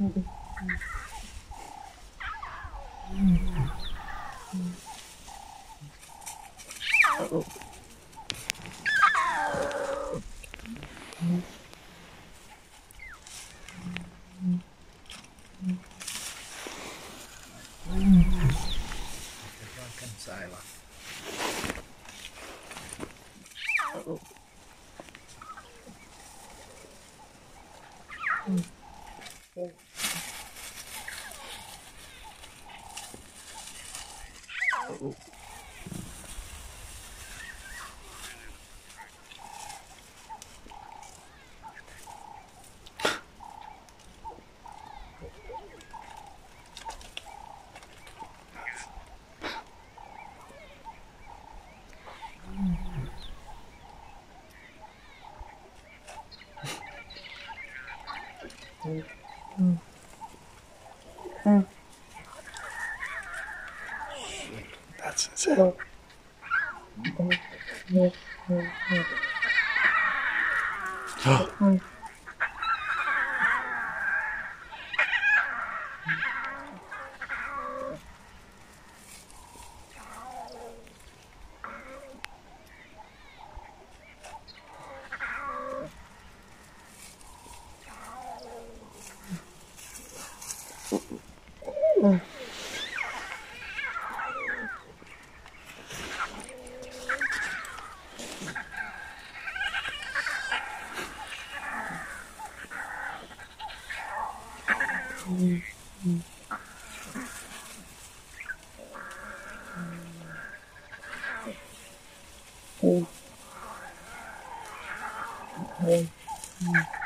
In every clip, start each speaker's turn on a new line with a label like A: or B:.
A: Uh-oh. Oh. Mm. Mm.
B: はっ That's it. Why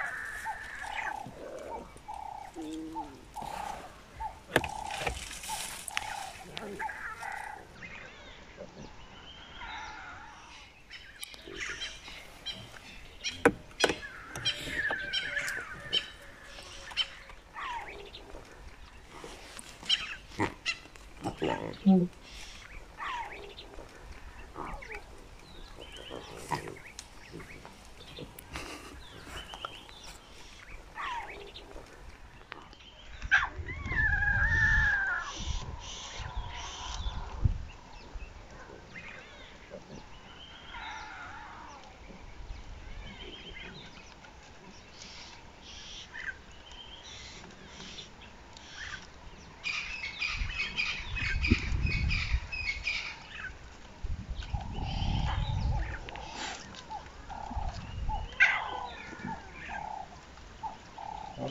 B: plan.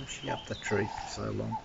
B: She up the tree for so long?